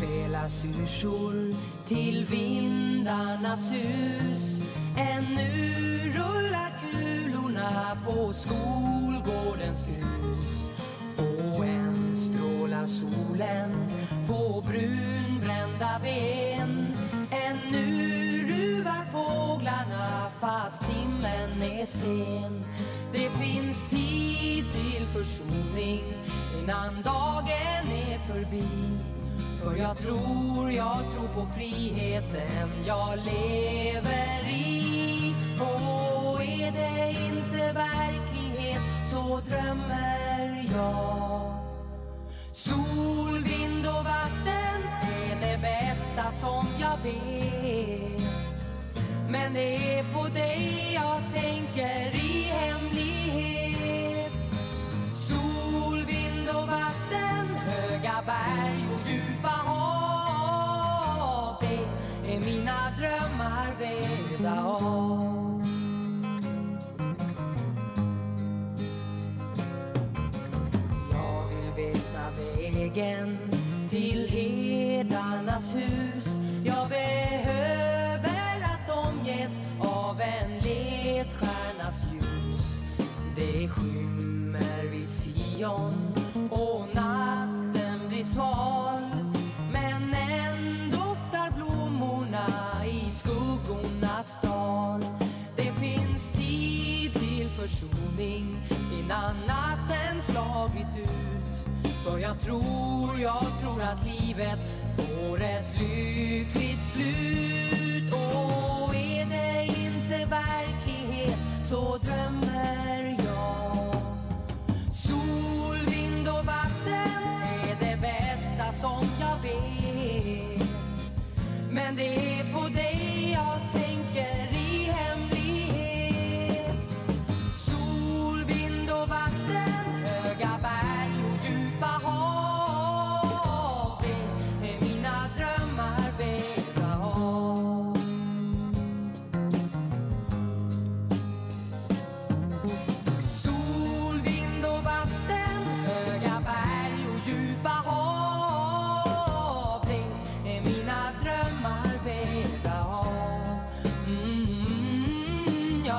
spelar syrsor till vindarnas hus. Ännu rullar kulorna på skolgårdens grus. Och än strålar solen på brunbrända ben. Ännu ruvar fåglarna fast timmen är sen. Det finns tid till försoning innan dagen är förbi. För jag tror, jag tror på friheten jag lever i. Och är det inte verklighet så drömmer jag. Sol, vind och vatten är det bästa som jag vet. Men det är på dig jag tänker i hemlighet. Sol, vind och vatten, höga berg veta av. Jag vill veta vägen till hedarnas hus. Jag behöver att omges av en ledstjärnas ljus. Det skymmer vid Sion försoning innan natten slagit ut. För jag tror, jag tror att livet får ett lyckligt slut. Och är det inte verklighet så drömmer jag. Sol, vind och vatten är det bästa som jag vet. Men det är på dig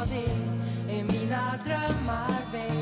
din E mina drömmar väl